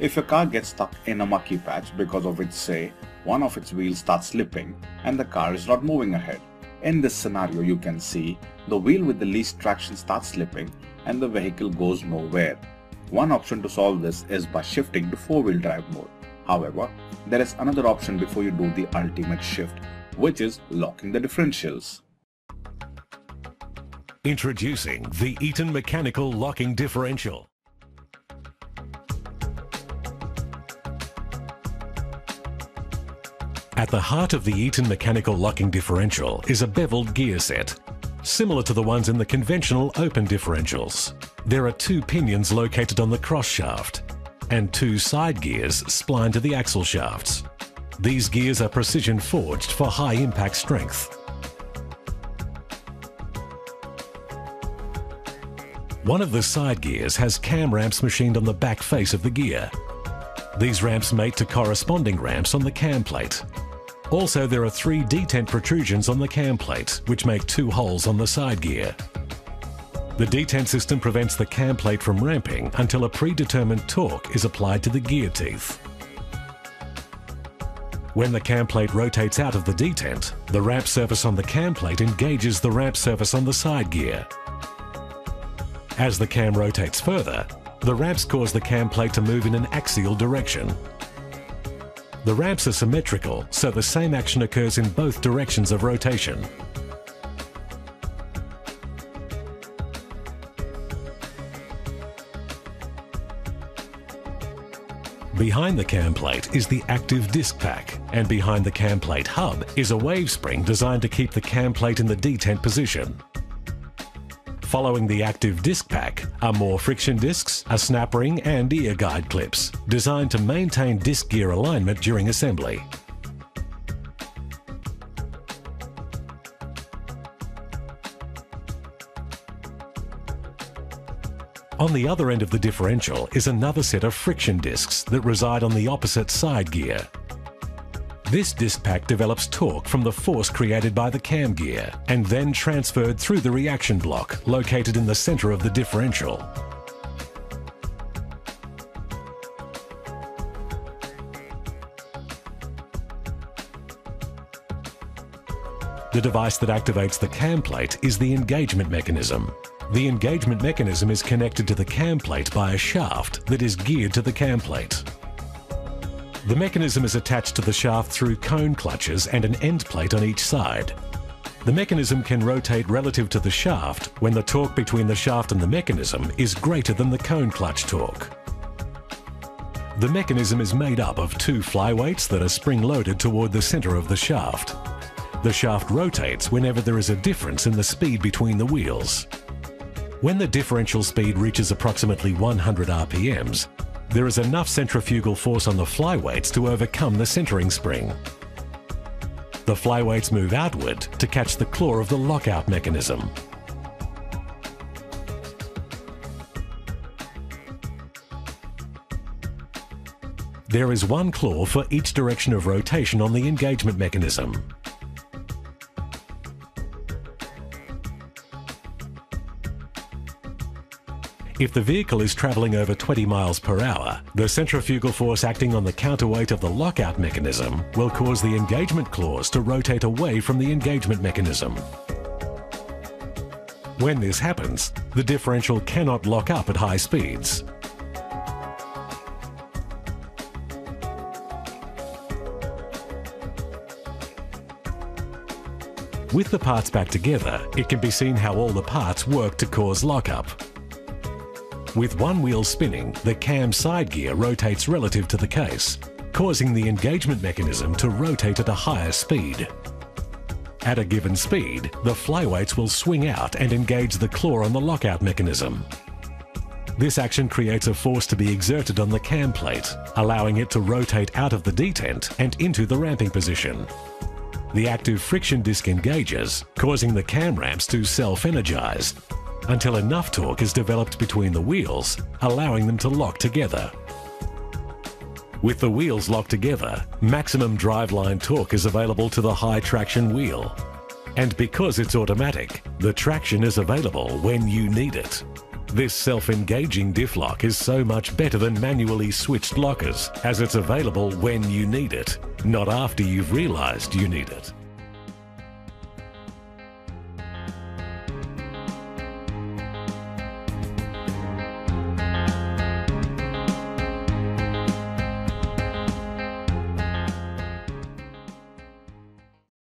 If your car gets stuck in a mucky patch because of which say one of its wheels starts slipping and the car is not moving ahead. In this scenario you can see the wheel with the least traction starts slipping and the vehicle goes nowhere. One option to solve this is by shifting to 4-wheel drive mode. However, there is another option before you do the ultimate shift, which is locking the differentials. Introducing the Eaton Mechanical Locking Differential. At the heart of the Eaton mechanical locking differential is a beveled gear set, similar to the ones in the conventional open differentials. There are two pinions located on the cross shaft and two side gears splined to the axle shafts. These gears are precision forged for high impact strength. One of the side gears has cam ramps machined on the back face of the gear. These ramps mate to corresponding ramps on the cam plate. Also, there are three detent protrusions on the cam plate, which make two holes on the side gear. The detent system prevents the cam plate from ramping until a predetermined torque is applied to the gear teeth. When the cam plate rotates out of the detent, the ramp surface on the cam plate engages the ramp surface on the side gear. As the cam rotates further, the ramps cause the cam plate to move in an axial direction, the ramps are symmetrical, so the same action occurs in both directions of rotation. Behind the cam plate is the active disc pack, and behind the cam plate hub is a wave spring designed to keep the cam plate in the detent position. Following the active disc pack are more friction discs, a snap ring and ear guide clips, designed to maintain disc gear alignment during assembly. On the other end of the differential is another set of friction discs that reside on the opposite side gear, this disc pack develops torque from the force created by the cam gear and then transferred through the reaction block located in the center of the differential. The device that activates the cam plate is the engagement mechanism. The engagement mechanism is connected to the cam plate by a shaft that is geared to the cam plate. The mechanism is attached to the shaft through cone clutches and an end plate on each side. The mechanism can rotate relative to the shaft when the torque between the shaft and the mechanism is greater than the cone clutch torque. The mechanism is made up of two flyweights that are spring-loaded toward the center of the shaft. The shaft rotates whenever there is a difference in the speed between the wheels. When the differential speed reaches approximately 100 RPMs, there is enough centrifugal force on the flyweights to overcome the centering spring. The flyweights move outward to catch the claw of the lockout mechanism. There is one claw for each direction of rotation on the engagement mechanism. If the vehicle is travelling over 20 miles per hour, the centrifugal force acting on the counterweight of the lockout mechanism will cause the engagement claws to rotate away from the engagement mechanism. When this happens, the differential cannot lock up at high speeds. With the parts back together, it can be seen how all the parts work to cause lockup. With one wheel spinning, the cam side gear rotates relative to the case, causing the engagement mechanism to rotate at a higher speed. At a given speed, the flyweights will swing out and engage the claw on the lockout mechanism. This action creates a force to be exerted on the cam plate, allowing it to rotate out of the detent and into the ramping position. The active friction disc engages, causing the cam ramps to self-energize, until enough torque is developed between the wheels, allowing them to lock together. With the wheels locked together, maximum driveline torque is available to the high traction wheel. And because it's automatic, the traction is available when you need it. This self-engaging diff lock is so much better than manually switched lockers as it's available when you need it, not after you've realised you need it.